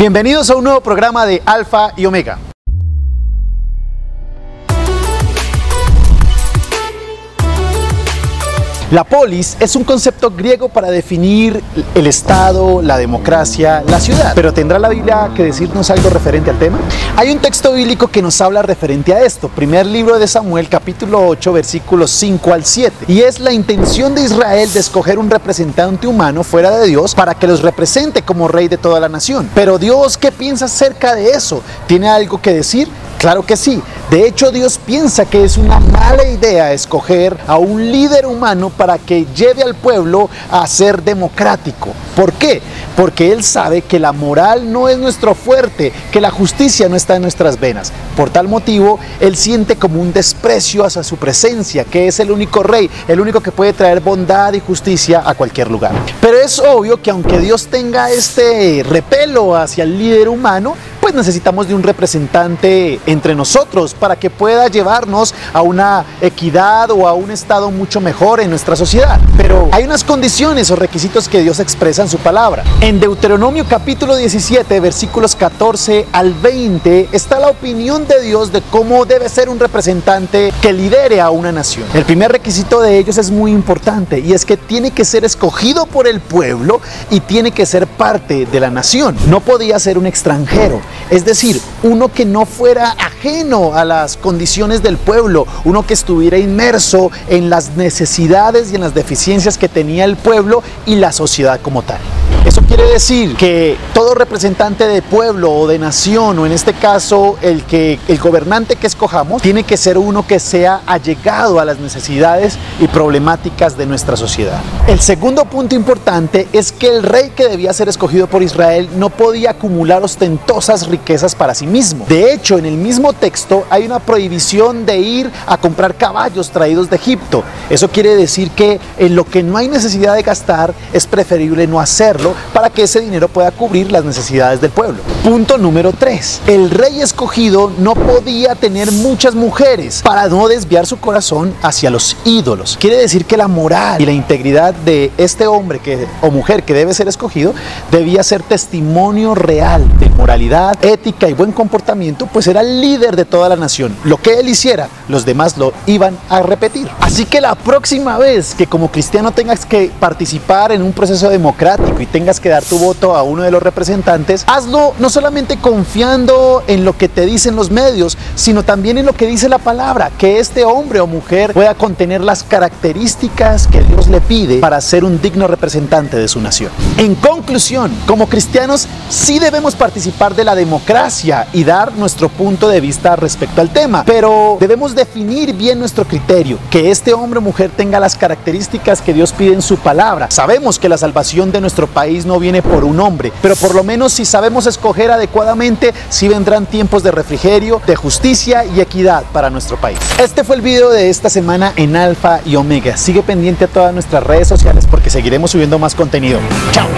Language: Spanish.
Bienvenidos a un nuevo programa de Alfa y Omega. La polis es un concepto griego para definir el Estado, la democracia, la ciudad. Pero ¿tendrá la Biblia que decirnos algo referente al tema? Hay un texto bíblico que nos habla referente a esto. Primer libro de Samuel, capítulo 8, versículos 5 al 7. Y es la intención de Israel de escoger un representante humano fuera de Dios para que los represente como rey de toda la nación. Pero Dios, ¿qué piensa acerca de eso? ¿Tiene algo que decir? Claro que sí. De hecho, Dios piensa que es una mala idea escoger a un líder humano para que lleve al pueblo a ser democrático. ¿Por qué? Porque Él sabe que la moral no es nuestro fuerte, que la justicia no está en nuestras venas. Por tal motivo, Él siente como un desprecio hacia su presencia, que es el único rey, el único que puede traer bondad y justicia a cualquier lugar. Pero es obvio que aunque Dios tenga este repelo hacia el líder humano, pues necesitamos de un representante entre nosotros para que pueda llevarnos a una equidad o a un estado mucho mejor en nuestra sociedad. Pero hay unas condiciones o requisitos que Dios expresa en su palabra. En Deuteronomio capítulo 17, versículos 14 al 20, está la opinión de Dios de cómo debe ser un representante que lidere a una nación. El primer requisito de ellos es muy importante y es que tiene que ser escogido por el pueblo y tiene que ser parte de la nación. No podía ser un extranjero. Es decir, uno que no fuera ajeno a las condiciones del pueblo, uno que estuviera inmerso en las necesidades y en las deficiencias que tenía el pueblo y la sociedad como tal. Eso quiere decir que todo representante de pueblo o de nación, o en este caso el, que, el gobernante que escojamos, tiene que ser uno que sea allegado a las necesidades y problemáticas de nuestra sociedad. El segundo punto importante es que el rey que debía ser escogido por Israel no podía acumular ostentosas riquezas para sí mismo. De hecho, en el mismo texto hay una prohibición de ir a comprar caballos traídos de Egipto. Eso quiere decir que en lo que no hay necesidad de gastar es preferible no hacerlo para que ese dinero pueda cubrir las necesidades del pueblo. Punto número 3. El rey escogido no podía tener muchas mujeres para no desviar su corazón hacia los ídolos. Quiere decir que la moral y la integridad de este hombre que, o mujer que debe ser escogido debía ser testimonio real de moralidad, ética y buen comportamiento, pues era el líder de toda la nación. Lo que él hiciera, los demás lo iban a repetir. Así que la próxima vez que como cristiano tengas que participar en un proceso democrático y tengas que dar tu voto a uno de los representantes, hazlo no solamente confiando en lo que te dicen los medios, sino también en lo que dice la palabra, que este hombre o mujer pueda contener las características que Dios le pide para ser un digno representante de su nación. En conclusión, como cristianos sí debemos participar de la democracia y dar nuestro punto de vista respecto al tema, pero debemos definir bien nuestro criterio, que este hombre o mujer tenga las características que Dios pide en su palabra. Sabemos que la salvación de nuestro país no viene por un hombre, pero por lo menos si sabemos escoger adecuadamente, si vendrán tiempos de refrigerio, de justicia y equidad para nuestro país. Este fue el video de esta semana en Alfa y Omega. Sigue pendiente a todas nuestras redes sociales porque seguiremos subiendo más contenido. Chao.